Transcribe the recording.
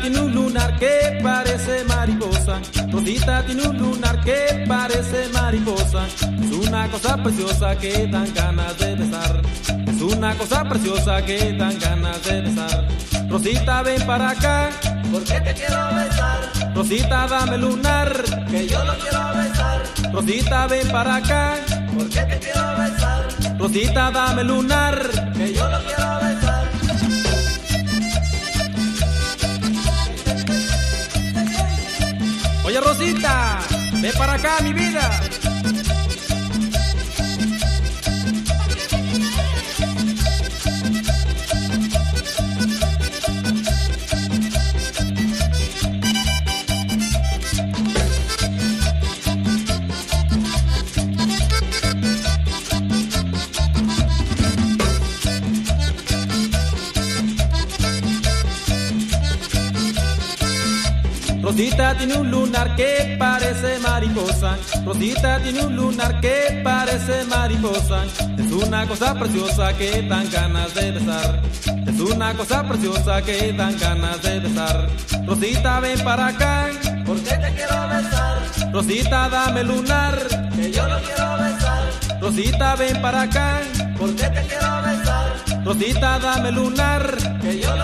tiene un lunar que parece mariposa. Rosita tiene un lunar que parece mariposa. Es una cosa preciosa que dan ganas de besar. Es una cosa preciosa que dan ganas de besar. Rosita, ven para acá. Porque te quiero besar. Rosita, dame lunar. Que yo lo quiero besar. Rosita, ven para acá. Porque te quiero besar. Rosita, dame lunar. Oye, Rosita, ven para acá, mi vida. Rosita tiene un lunar que parece mariposa. Rosita tiene un lunar que parece mariposa. Es una cosa preciosa que dan ganas de besar. Es una cosa preciosa que dan ganas de besar. Rosita, ven para acá. Porque te quiero besar. Rosita, dame lunar. Que yo lo quiero besar. Rosita, ven para acá. Porque te quiero besar. Rosita, dame lunar. Que yo lo.